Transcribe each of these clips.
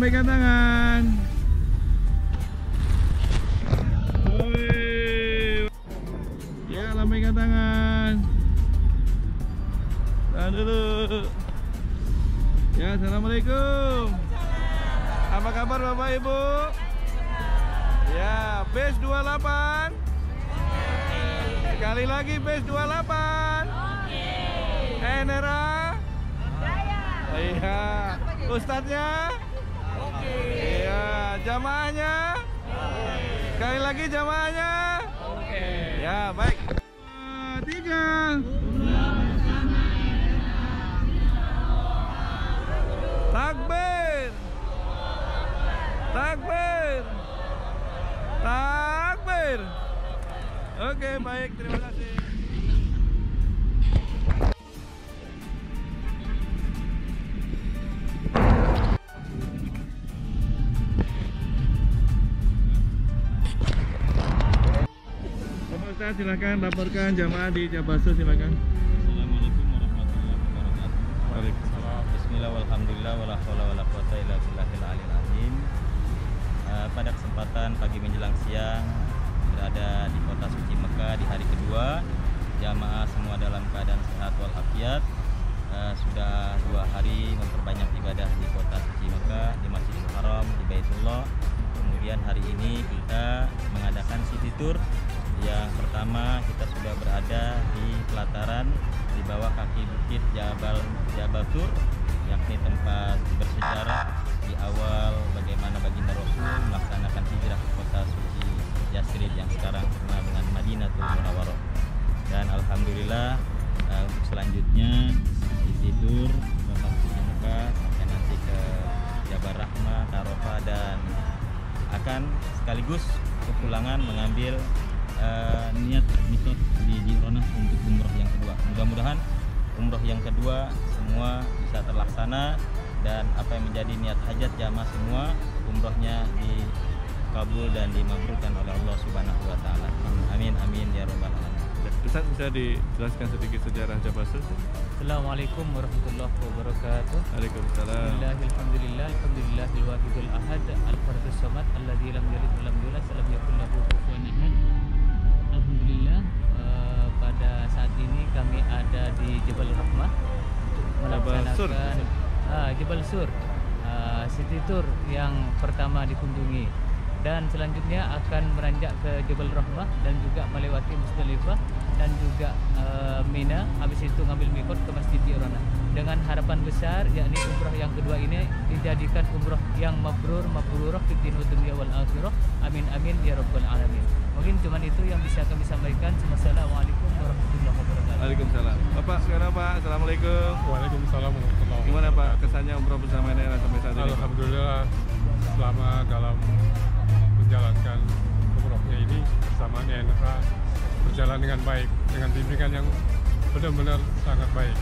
lambaikan tangan. Ya, lambaikan tangan. Tahan dulu. Ya, assalamualaikum. Apa kabar Bapak Ibu? Ya, base 28. Sekali lagi base 28. Enera. Iya. Ustadznya? Jamaahnya? Sekali lagi jamaahnya? Ya, baik. Tiga. Takbir. Takbir. Takbir. Oke, baik. Terima kasih. Silakan laporkan jamaah di Jabasu silakan. Assalamualaikum warahmatullahi wabarakatuh. Waalaikumsalam. Bismillah walhamdulillah wala hawla wala quwata illa billahil aliyil azim. Eh, Pada kesempatan pagi menjelang siang Berada di kota suci Mekah di hari kedua. Jamaah semua dalam keadaan sehat walafiat. Eh, Sudah dua hari memperbanyak ibadah di kota suci Mekah Di Masjidil Haram, di Baitullah. Kemudian hari ini kita mengadakan city tour yang pertama kita sudah berada di pelataran di bawah kaki bukit Jabal Jabal Tur yakni tempat bersejarah di awal bagaimana baginda Rasul melaksanakan hijrah ke kota suci Yasrib yang sekarang terkenal dengan Madinatul Munawwarah. Dan alhamdulillah eh, untuk selanjutnya di tur kota suci sampai nanti ke Jabal Rahmah, Arafah dan akan sekaligus kepulangan mengambil eh, niat mitot di Jironah untuk umroh yang kedua. Mudah-mudahan umroh yang kedua semua bisa terlaksana dan apa yang menjadi niat hajat jamaah semua umrohnya dikabul dan dimabrurkan oleh Allah Subhanahu wa taala. Amin amin ya rabbal alamin. Ustaz bisa dijelaskan sedikit sejarah Jabasus? Assalamualaikum warahmatullahi wabarakatuh. Waalaikumsalam. Alhamdulillah, alhamdulillahil wahidul ahad, al-fardus samad, alladzi lam yalid wa lam yulad, wa lam yakul lahu kufuwan ahad. Alhamdulillah eh, pada saat ini kami ada di Jabal Rahmah Jabal Sur. melaksanakan ah, Jabal Sur ah, city tour yang pertama dikunjungi. Dan selanjutnya akan beranjak ke Jabal Rahmah dan juga melewati Musdalifah dan juga eh, Mina. Habis itu ngambil mikot ke Masjid Jirana dengan harapan besar yakni umrah yang kedua ini dijadikan umrah yang mabrur mabrurah fid din wa dunya wal akhirah amin amin ya rabbal alamin mungkin cuman itu yang bisa kami sampaikan Wassalamualaikum warahmatullahi wabarakatuh Waalaikumsalam. Bapak sekarang Pak, Assalamualaikum. Waalaikumsalam warahmatullahi Gimana Pak kesannya umroh bersama NRA sampai saat ini? Alhamdulillah selama dalam menjalankan umrohnya ini bersama NRA berjalan dengan baik dengan bimbingan yang benar-benar sangat baik.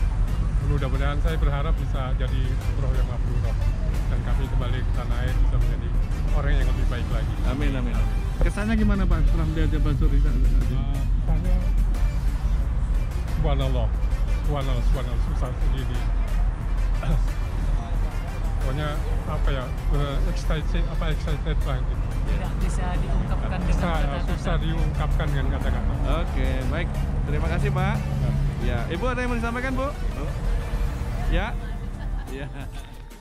Mudah-mudahan saya berharap bisa jadi umroh yang mabrurah dan kami kembali ke tanah air bisa menjadi orang yang lebih baik lagi. Amin amin. Kesannya gimana Pak setelah melihat Jabasus di sana? Uh, saya subhanallah subhanallah subhanallah susah begini pokoknya apa ya uh, excited apa excited lah gitu tidak bisa diungkapkan dengan kata-kata susah diungkapkan dengan kata-kata Oke, baik. Terima kasih Pak. Ya, Ibu ada yang mau disampaikan Bu? Ya. Ya.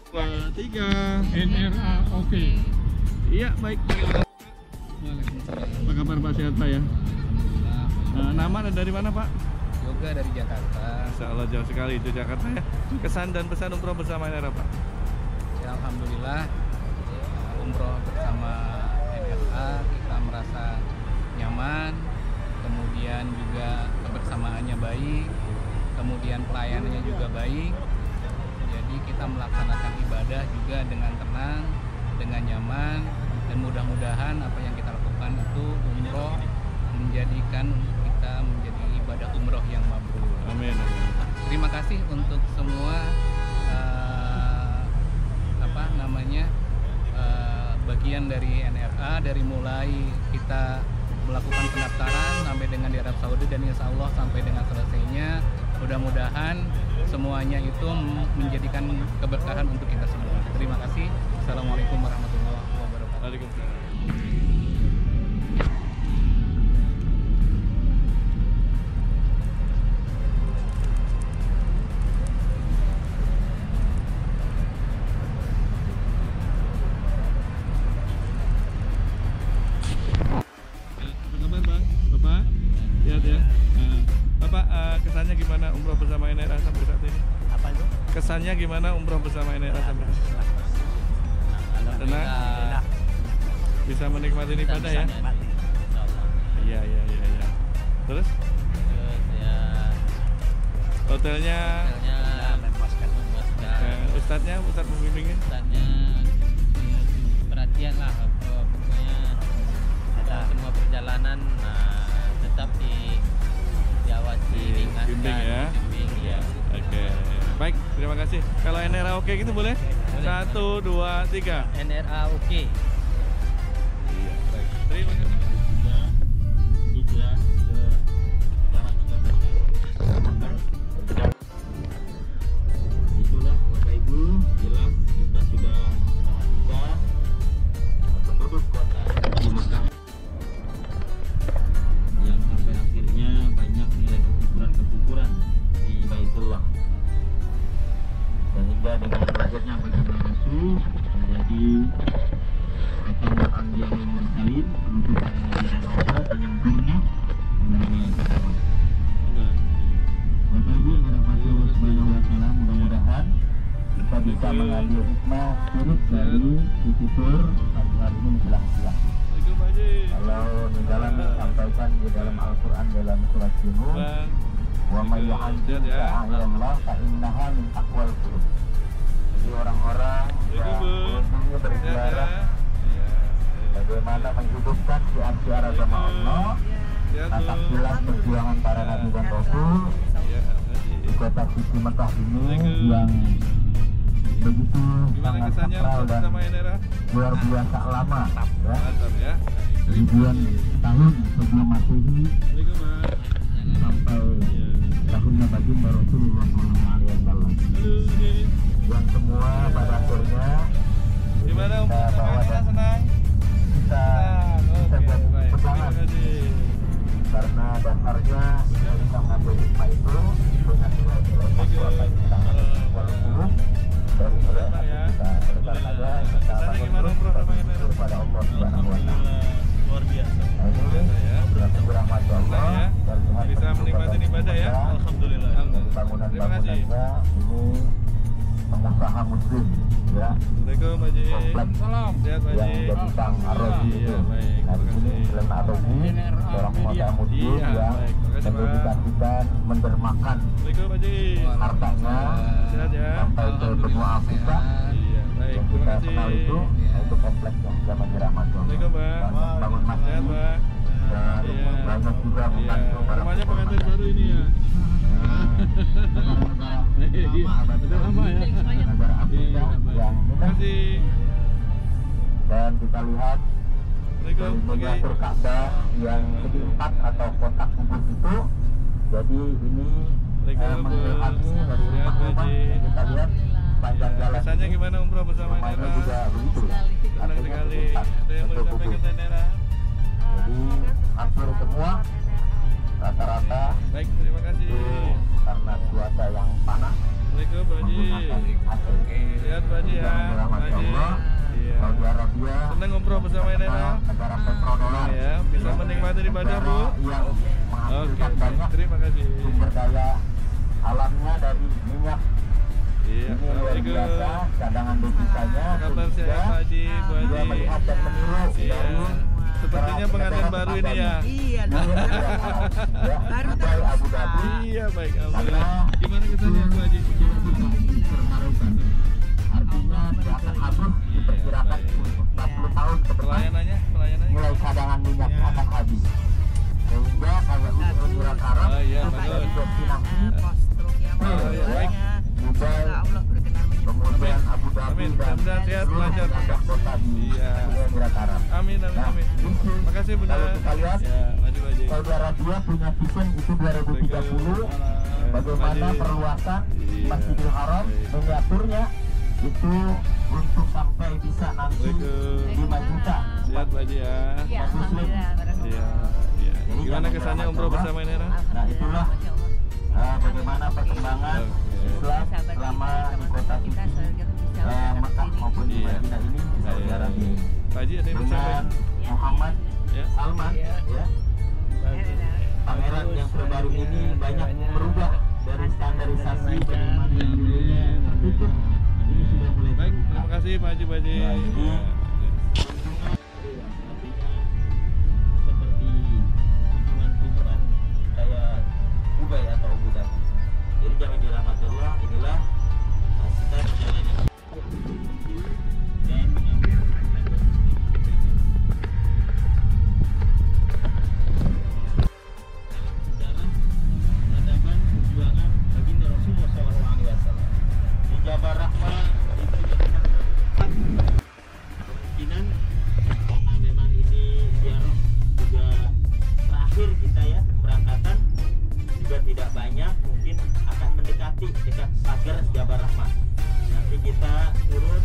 Dua, tiga. NRA oke Iya, baik. Apa kabar Pak? Sehat Pak ya? Nah, nama dari mana Pak? yoga dari Jakarta Insya Allah jauh sekali itu Jakarta ya. Kesan dan pesan umroh bersama NRA Pak. Ya, Alhamdulillah uh, umroh bersama NRA kita merasa nyaman, kemudian juga kebersamaannya baik, kemudian pelayanannya juga baik. Jadi kita melaksanakan ibadah juga dengan tenang, dengan nyaman, dan mudah-mudahan apa yang kita lakukan itu umroh menjadikan kita menjadi ibadah umroh yang mabrur. Amin. Terima kasih untuk semua eh, apa namanya eh, bagian dari NRA dari mulai kita melakukan pendaftaran sampai dengan di Arab Saudi dan Insya Allah sampai dengan selesainya mudah-mudahan semuanya itu menjadikan keberkahan untuk kita semua. Terima kasih. Assalamualaikum warahmatullahi wabarakatuh. Kesannya gimana umroh bersama NRA sampai saat ini? Tenang. Bisa menikmati ibadah ya? Iya iya iya iya. Terus ya hotelnya memuaskan memuaskan. eh, ustadznya ustadz pembimbingnya Ustaznya perhatian lah pokoknya ada semua perjalanan nah, tetap di diawasi Bimbing ya. dibimbing, ya. Oke. Baik, terima kasih. Kalau NRA oke gitu boleh? Satu, dua, tiga. NRA oke Gimana sangat kesannya bersama Enera? luar biasa lama ya. Mantap ya. ribuan tahun sebelum masehi sampai Iya. tahunnya baginda Rasulullah SAW yang semua pada akhirnya Gimana bawa Enera senang? kita buat karena dasarnya kita mengambil hikmah itu dengan nilai-nilai walaupun ya. Nah ya. ya. ya. ya Iya. Nah Iya, mendermakan hartanya Sehat ya. Ke benua Afrika Iya, baik. yang Terima kita kasih. kenal itu nah itu kompleks yang zaman Pak. banyak bangun masjid dan Iya. banyak juga Iya. membantu para Rumahnya pengantin baru ini ya. negara-negara lama ya. Afrika yang Terima kasih. dan kita lihat dari miniatur Ka'bah yang segi empat atau kotak kubus itu jadi ini mengilhami dari Pak Haji. yang kita lihat sepanjang Ya, jalan ini gimana umroh bersama Nera? juga begitu Senang artinya sekali. Ada yang mau disampaikan ke Nera? jadi hampir semua rata-rata Baik, terima kasih. karena cuaca yang panas Assalamualaikum Sehat Pak Haji ya. Allah Iya. Saudi Arabia Senang umroh bersama Nera? negara petrodolar Ya, bisa menikmati ibadah, Bu. Oke, terima kasih. sumber daya alamnya dari minyak Iya, ini luar biasa cadangan devisanya Kabar sehat Pak Haji, Bu dia Haji. melihat dan meniru Iya. Sepertinya pengantin baru ini ya. Iya Nah, ya, Baru tahu. Abu Dhabi Iya, baik. Alhamdulillah. Gimana kesannya Bu Haji? artinya di akan habis diperkirakan untuk 40 tahun ke depan Pelayanannya, pelayanannya. nilai cadangan minyak akan habis sehingga kayak Uni Emirat Arab Oh iya, Bapak Amin. di Iya. Amin, amin, amin. Ya, punya itu 2030 bagaimana perluasan miniaturnya itu untuk sampai bisa nanti Assalamualaikum. 5 juta Sehat Pak Haji ya. Ya. Iya, Gimana kesannya umroh bersama Nera? Nah itulah Islam Sahabat selama di kota kita, suci uh, Mekah sini. maupun di Iya. Madinah ini di Saudi Iya. Arabia ini. Pak Haji ada yang mau dengan sampaikan? Muhammad Ya. Salman Iya. ya pangeran yang terbaru ini banyak merubah dari standarisasi bagaimana yang dulunya tertutup ini sudah mulai Baik, terima kasih Pak Haji Pak Haji. Ya keberangkatan juga tidak banyak mungkin mendekati dekat pagar Jabal Rahmah nanti kita turun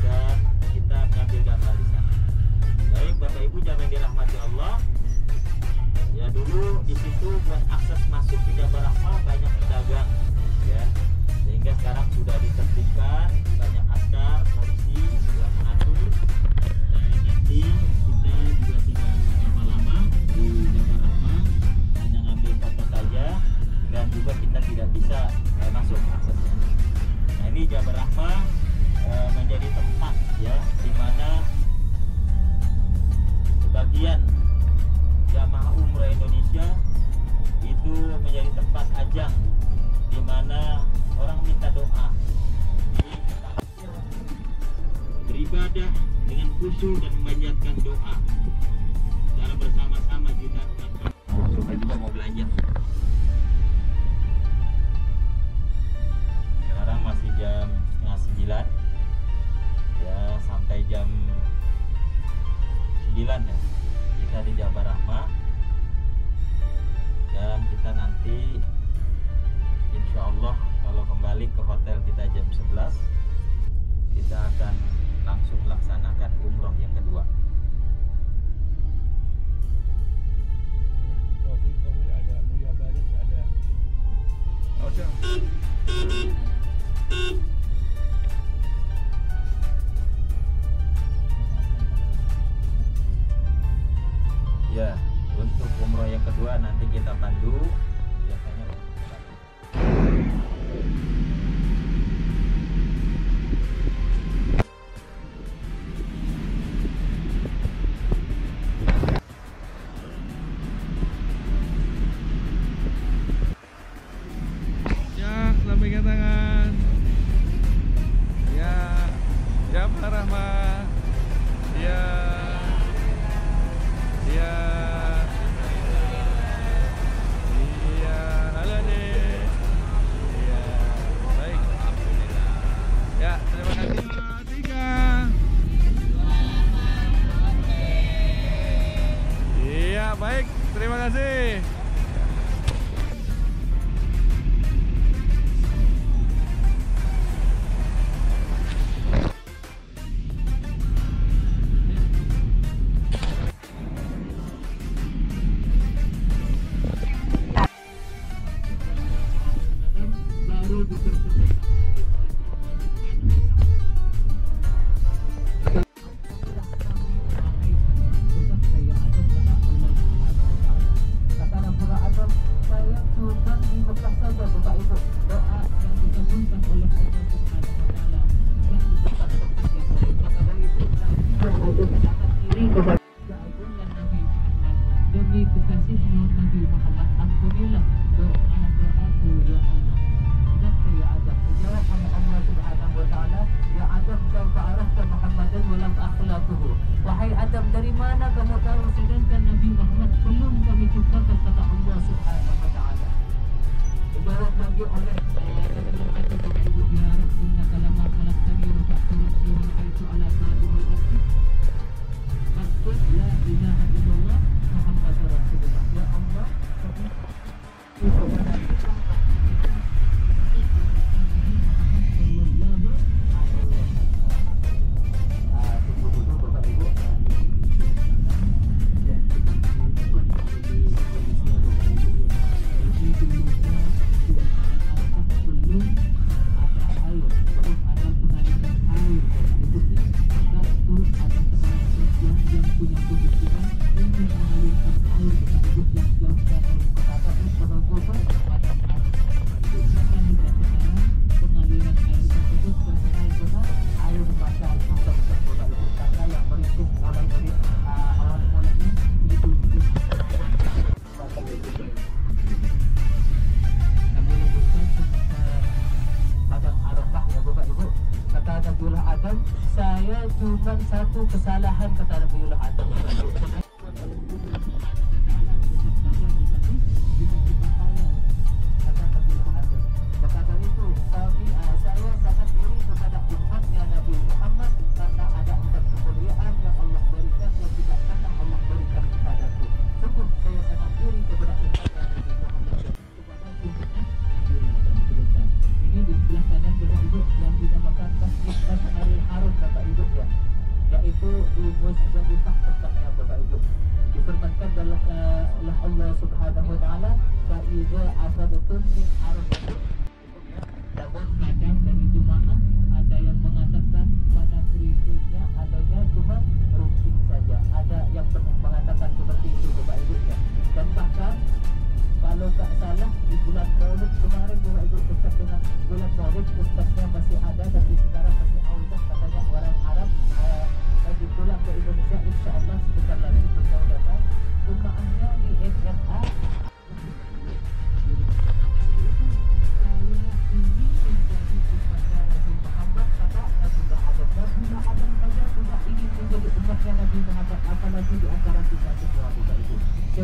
dan kita mengambil gambar di sana. Baik bapak ibu jangan dirahmati Allah. Ya dulu di situ buat akses masuk ke Jabal Rahmah banyak pedagang ya. Sehingga sekarang sudah ditertibkan banyak askar polisi yang mengatur. Dan nanti kita juga tidak lama-lama di Jabal Rahmah hanya ngambil foto saja. Dan juga kita tidak bisa masuk aksesnya nah ini Jabal Rahmah eh, menjadi tempat ya di mana sebagian jamaah umroh Indonesia itu menjadi tempat ajang di mana orang minta doa. Beribadah dengan khusyuk dan memanjatkan doa. Secara bersama-sama kita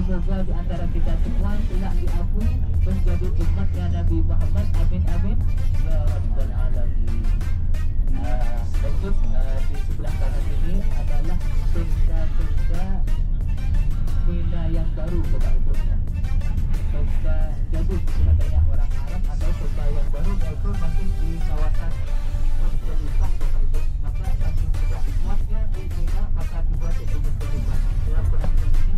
Semoga di antara kita semua telah diakui menjadi umatnya Nabi Muhammad. Amin amin. Ya Rabbal Alamin. Nah, bentuk uh, eh, di sebelah kanan ini adalah tenda-tenda Mina yang baru Bapak Ibu ya. Tenda jadul katanya orang Arab atau tenda yang baru yaitu masih di kawasan Musdalifah Bapak Ibu. Maka langsung sudah muatnya di Mina maka dibuat itu Musdalifah. Dalam penampilan ini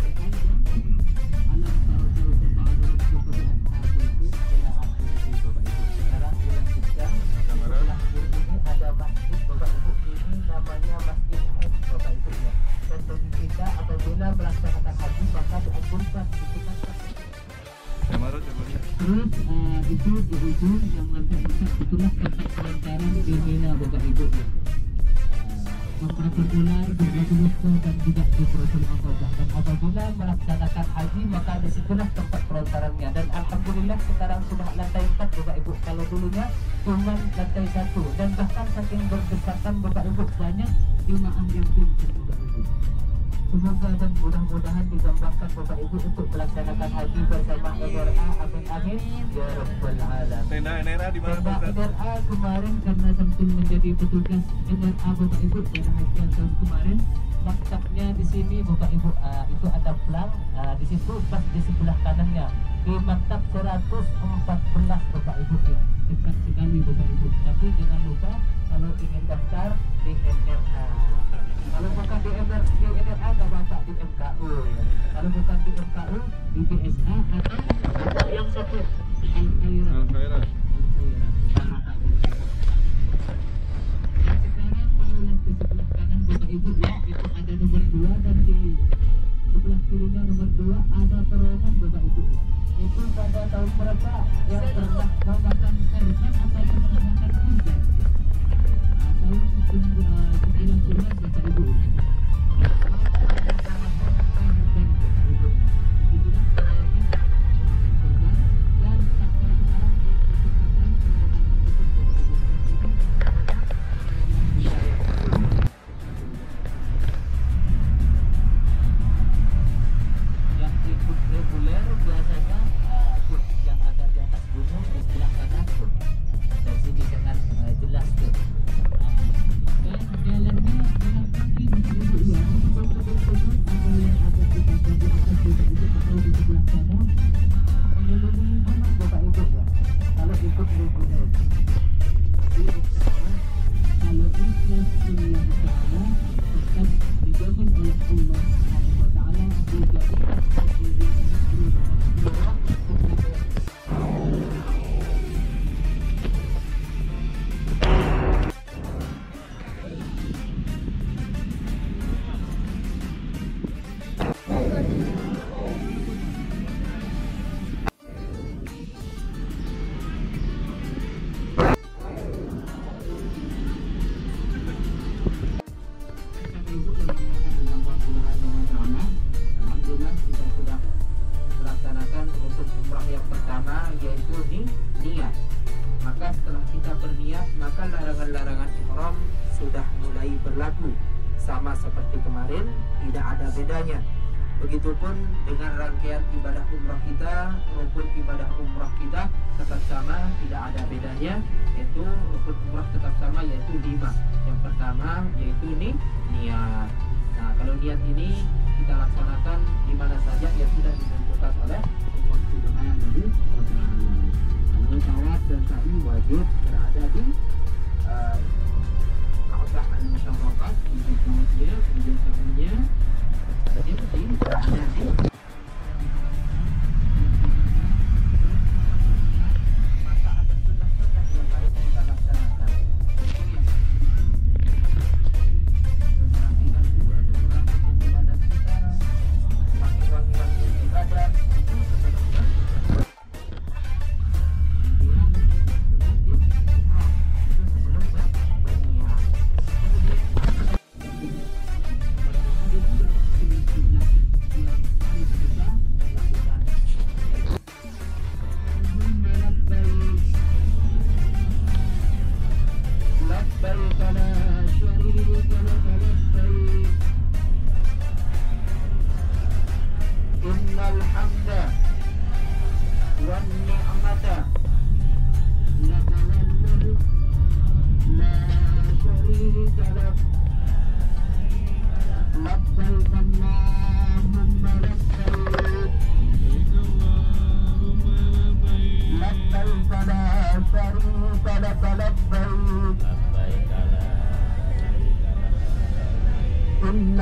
Okay. Ya Rabbal di mana Pak? NRA kemarin karena sempat menjadi petugas NRA Bapak Ibu pada haji tahun kemarin maktabnya di sini Bapak Ibu uh, itu ada pelang uh, di situ pas di sebelah kanannya. Di maktab 114 Bapak Ibu ya. Dekat sekali Bapak Ibu. Tapi jangan lupa kalau ingin daftar di NRA kalau bukan di NRA, di NRA nggak baca di MKU ya. kalau bukan di MKU di BSA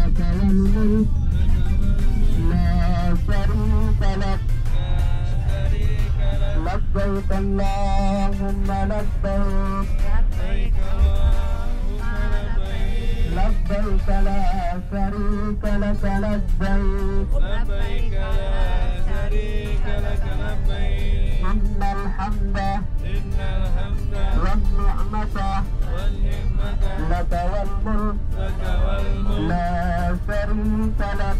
لك والملك لك. والملك لا شريك لك لا شريك لك لبيك. اللهم إن الحمد إن الحمد والنعمة لك والملك لك والملك لا شريك لك